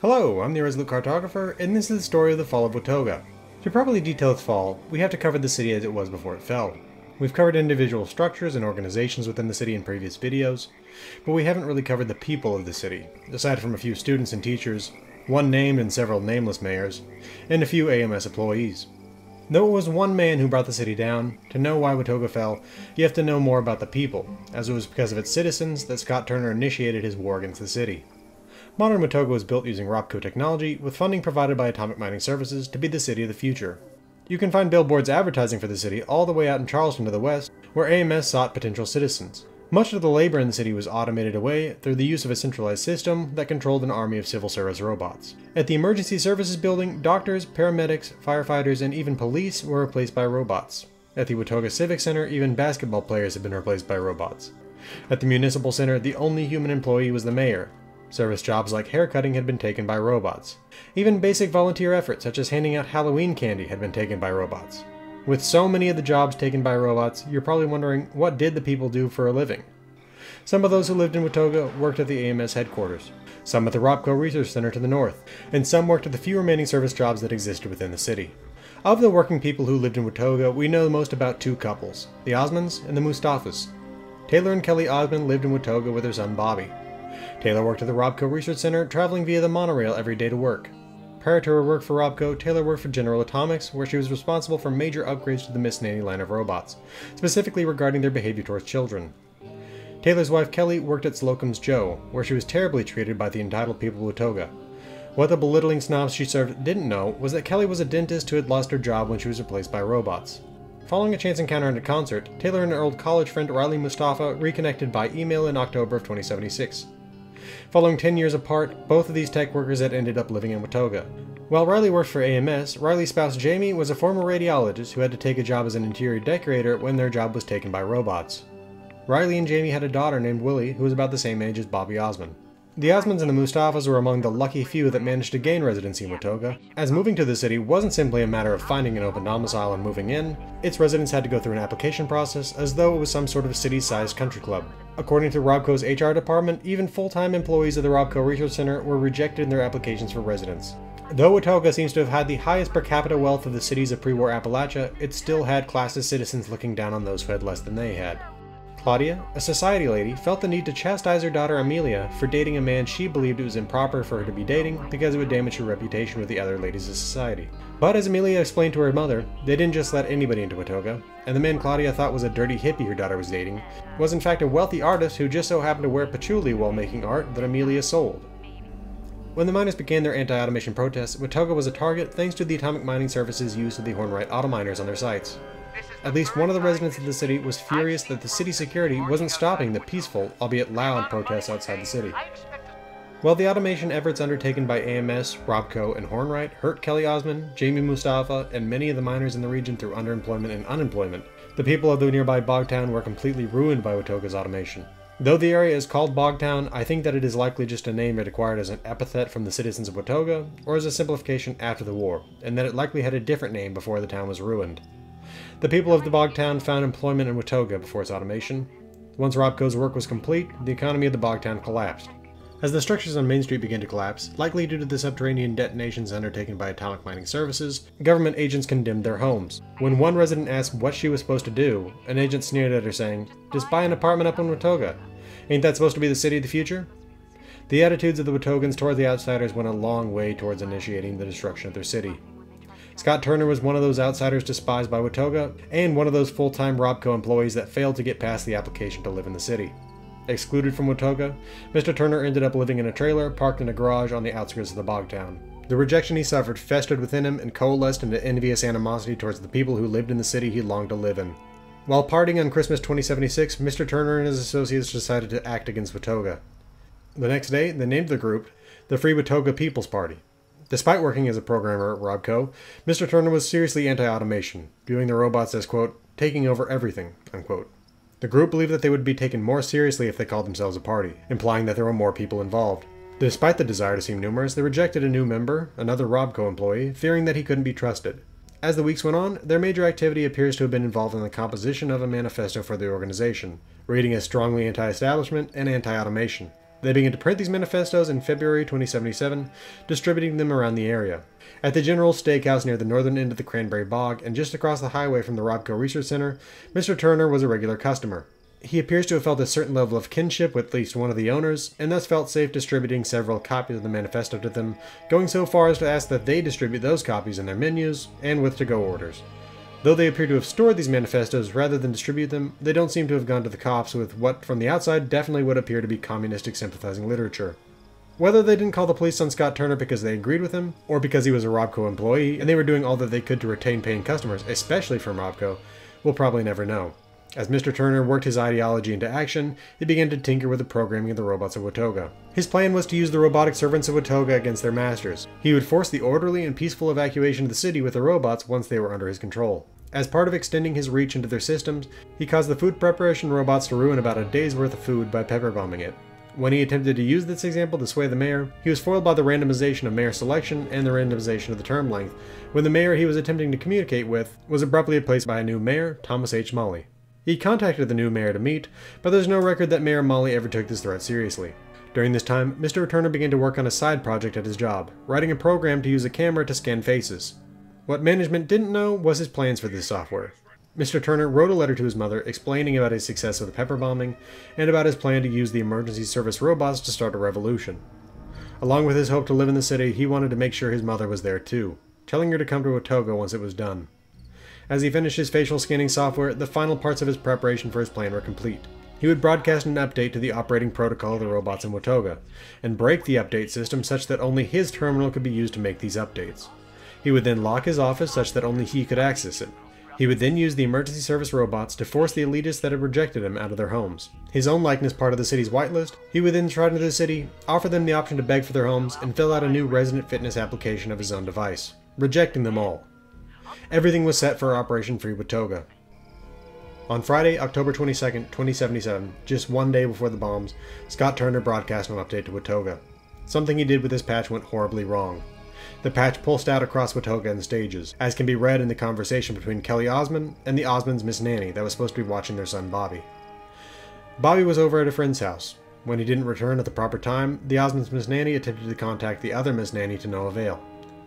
Hello, I'm the Irresolute Cartographer, and this is the story of the fall of Watoga. To properly detail its fall, we have to cover the city as it was before it fell. We've covered individual structures and organizations within the city in previous videos, but we haven't really covered the people of the city, aside from a few students and teachers, one named and several nameless mayors, and a few AMS employees. Though it was one man who brought the city down, to know why Watoga fell, you have to know more about the people, as it was because of its citizens that Scott Turner initiated his war against the city. Modern Watoga was built using Robco technology, with funding provided by Atomic Mining Services to be the city of the future. You can find billboards advertising for the city all the way out in Charleston to the west, where AMS sought potential citizens. Much of the labor in the city was automated away through the use of a centralized system that controlled an army of civil service robots. At the Emergency Services Building, doctors, paramedics, firefighters, and even police were replaced by robots. At the Watoga Civic Center, even basketball players have been replaced by robots. At the Municipal Center, the only human employee was the mayor. Service jobs like haircutting had been taken by robots. Even basic volunteer efforts, such as handing out Halloween candy, had been taken by robots. With so many of the jobs taken by robots, you're probably wondering what did the people do for a living? Some of those who lived in Watoga worked at the AMS headquarters, some at the Robco Research Center to the north, and some worked at the few remaining service jobs that existed within the city. Of the working people who lived in Watoga, we know most about two couples, the Osmonds and the Mustafas. Taylor and Kelly Osmond lived in Watoga with their son Bobby. Taylor worked at the Robco Research Center, traveling via the monorail every day to work. Prior to her work for Robco, Taylor worked for General Atomics, where she was responsible for major upgrades to the Miss Nanny line of robots, specifically regarding their behavior towards children. Taylor's wife Kelly worked at Slocum's Joe, where she was terribly treated by the entitled people of Watoga. What the belittling snobs she served didn't know was that Kelly was a dentist who had lost her job when she was replaced by robots. Following a chance encounter at a concert, Taylor and her old college friend Riley Mustafa reconnected by email in October of 2076. Following 10 years apart, both of these tech workers had ended up living in Watoga. While Riley worked for AMS, Riley's spouse Jamie was a former radiologist who had to take a job as an interior decorator when their job was taken by robots. Riley and Jamie had a daughter named Willie who was about the same age as Bobby Osmond. The Osmonds and the Mustafas were among the lucky few that managed to gain residency in Watoga, as moving to the city wasn't simply a matter of finding an open domicile and moving in, its residents had to go through an application process as though it was some sort of city-sized country club. According to Robco's HR department, even full-time employees of the Robco Research Center were rejected in their applications for residence. Though Watoga seems to have had the highest per capita wealth of the cities of pre-war Appalachia, it still had classist citizens looking down on those who had less than they had. Claudia, a society lady, felt the need to chastise her daughter Amelia for dating a man she believed it was improper for her to be dating because it would damage her reputation with the other ladies of society. But as Amelia explained to her mother, they didn't just let anybody into Watoga, and the man Claudia thought was a dirty hippie her daughter was dating was in fact a wealthy artist who just so happened to wear patchouli while making art that Amelia sold. When the miners began their anti-automation protests, Watoga was a target thanks to the Atomic Mining Service's use of the Hornwright autominers on their sites. At least one of the residents of the city was furious that the city security wasn't stopping the peaceful, albeit loud, protests outside the city. While the automation efforts undertaken by AMS, Robco, and Hornwright hurt Kelly Osmond, Jamie Mustafa, and many of the miners in the region through underemployment and unemployment, the people of the nearby Bogtown were completely ruined by Watoga's automation. Though the area is called Bogtown, I think that it is likely just a name it acquired as an epithet from the citizens of Watoga, or as a simplification after the war, and that it likely had a different name before the town was ruined. The people of the Bogtown found employment in Watoga before its automation. Once Robco's work was complete, the economy of the Bogtown collapsed. As the structures on Main Street began to collapse, likely due to the subterranean detonations undertaken by Atomic Mining Services, government agents condemned their homes. When one resident asked what she was supposed to do, an agent sneered at her saying, Just buy an apartment up in Watoga. Ain't that supposed to be the city of the future? The attitudes of the Watogans toward the outsiders went a long way towards initiating the destruction of their city. Scott Turner was one of those outsiders despised by Watoga, and one of those full-time Robco employees that failed to get past the application to live in the city. Excluded from Watoga, Mr. Turner ended up living in a trailer parked in a garage on the outskirts of the Bogtown. The rejection he suffered festered within him and coalesced into envious animosity towards the people who lived in the city he longed to live in. While partying on Christmas 2076, Mr. Turner and his associates decided to act against Watoga. The next day, they named the group the Free Watoga People's Party. Despite working as a programmer at Robco, Mr. Turner was seriously anti-automation, viewing the robots as, quote, taking over everything, unquote. The group believed that they would be taken more seriously if they called themselves a party, implying that there were more people involved. Despite the desire to seem numerous, they rejected a new member, another Robco employee, fearing that he couldn't be trusted. As the weeks went on, their major activity appears to have been involved in the composition of a manifesto for the organization, reading as strongly anti-establishment and anti-automation. They began to print these manifestos in February 2077, distributing them around the area. At the General Steakhouse near the northern end of the Cranberry Bog and just across the highway from the Robco Research Center, Mr. Turner was a regular customer. He appears to have felt a certain level of kinship with at least one of the owners, and thus felt safe distributing several copies of the manifesto to them, going so far as to ask that they distribute those copies in their menus and with to go orders. Though they appear to have stored these manifestos rather than distribute them, they don't seem to have gone to the cops with what from the outside definitely would appear to be communistic sympathizing literature. Whether they didn't call the police on Scott Turner because they agreed with him, or because he was a Robco employee and they were doing all that they could to retain paying customers, especially from Robco, we'll probably never know. As Mr. Turner worked his ideology into action, he began to tinker with the programming of the robots of Watoga. His plan was to use the robotic servants of Watoga against their masters. He would force the orderly and peaceful evacuation of the city with the robots once they were under his control. As part of extending his reach into their systems, he caused the food preparation robots to ruin about a day's worth of food by pepper bombing it. When he attempted to use this example to sway the mayor, he was foiled by the randomization of mayor selection and the randomization of the term length, when the mayor he was attempting to communicate with was abruptly replaced by a new mayor, Thomas H. Molly. He contacted the new mayor to meet, but there's no record that Mayor Molly ever took this threat seriously. During this time, Mr. Turner began to work on a side project at his job, writing a program to use a camera to scan faces. What management didn't know was his plans for this software. Mr. Turner wrote a letter to his mother explaining about his success with the pepper bombing and about his plan to use the emergency service robots to start a revolution. Along with his hope to live in the city, he wanted to make sure his mother was there too, telling her to come to Watoga once it was done. As he finished his facial scanning software, the final parts of his preparation for his plan were complete. He would broadcast an update to the operating protocol of the robots in Watoga, and break the update system such that only his terminal could be used to make these updates. He would then lock his office such that only he could access it. He would then use the emergency service robots to force the elitists that had rejected him out of their homes. His own likeness part of the city's whitelist, he would then trot into the city, offer them the option to beg for their homes, and fill out a new resident fitness application of his own device, rejecting them all. Everything was set for Operation Free Watoga. On Friday, October 22, 2077, just one day before the bombs, Scott Turner broadcast an update to Watoga. Something he did with this patch went horribly wrong. The patch pulsed out across Watoga in stages, as can be read in the conversation between Kelly Osmond and the Osmonds' Miss Nanny that was supposed to be watching their son Bobby. Bobby was over at a friend's house. When he didn't return at the proper time, the Osmonds' Miss Nanny attempted to contact the other Miss Nanny to no avail.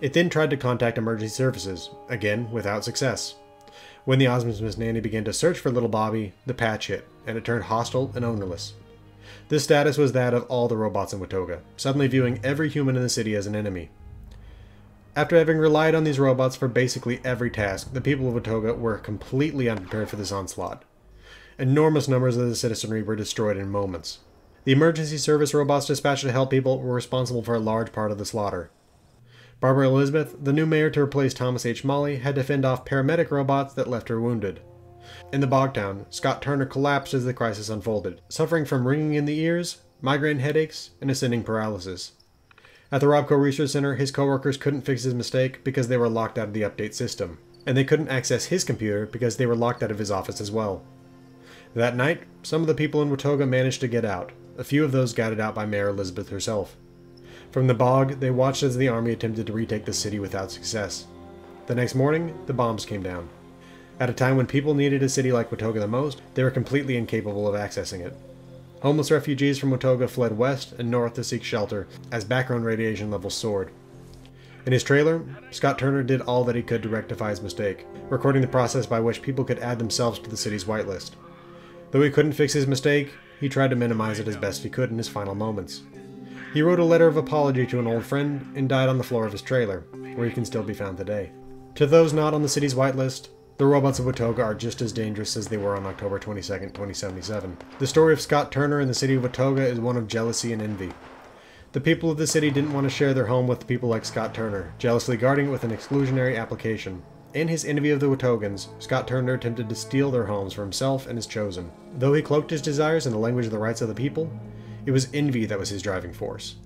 It then tried to contact emergency services, again without success. When the Osmonds' Miss Nanny began to search for little Bobby, the patch hit, and it turned hostile and ownerless. This status was that of all the robots in Watoga, suddenly viewing every human in the city as an enemy, after having relied on these robots for basically every task, the people of Watoga were completely unprepared for this onslaught. Enormous numbers of the citizenry were destroyed in moments. The emergency service robots dispatched to help people were responsible for a large part of the slaughter. Barbara Elizabeth, the new mayor to replace Thomas H. Molly, had to fend off paramedic robots that left her wounded. In the Bogtown, Scott Turner collapsed as the crisis unfolded, suffering from ringing in the ears, migraine headaches, and ascending paralysis. At the Robco Research Center, his coworkers couldn't fix his mistake because they were locked out of the update system, and they couldn't access his computer because they were locked out of his office as well. That night, some of the people in Watoga managed to get out, a few of those guided out by Mayor Elizabeth herself. From the bog, they watched as the army attempted to retake the city without success. The next morning, the bombs came down. At a time when people needed a city like Watoga the most, they were completely incapable of accessing it. Homeless refugees from Watoga fled west and north to seek shelter as background radiation levels soared. In his trailer, Scott Turner did all that he could to rectify his mistake, recording the process by which people could add themselves to the city's whitelist. Though he couldn't fix his mistake, he tried to minimize it as best he could in his final moments. He wrote a letter of apology to an old friend and died on the floor of his trailer, where he can still be found today. To those not on the city's whitelist, the robots of Watoga are just as dangerous as they were on October 22, 2077. The story of Scott Turner and the city of Watoga is one of jealousy and envy. The people of the city didn't want to share their home with people like Scott Turner, jealously guarding it with an exclusionary application. In his envy of the Watogans, Scott Turner attempted to steal their homes for himself and his chosen. Though he cloaked his desires in the language of the rights of the people, it was envy that was his driving force.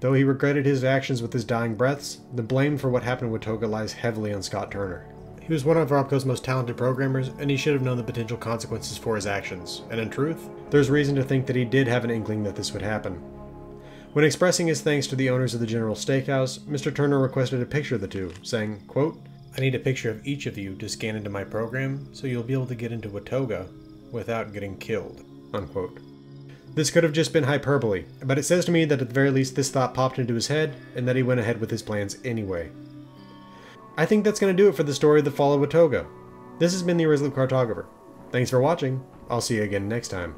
Though he regretted his actions with his dying breaths, the blame for what happened in Watoga lies heavily on Scott Turner. He was one of Robco's most talented programmers, and he should have known the potential consequences for his actions, and in truth, there's reason to think that he did have an inkling that this would happen. When expressing his thanks to the owners of the General Steakhouse, Mr. Turner requested a picture of the two, saying, quote, I need a picture of each of you to scan into my program so you'll be able to get into Watoga without getting killed. Unquote. This could have just been hyperbole, but it says to me that at the very least this thought popped into his head, and that he went ahead with his plans anyway. I think that's going to do it for the story of the fall of Watoga. This has been the Irresolute Cartographer. Thanks for watching. I'll see you again next time.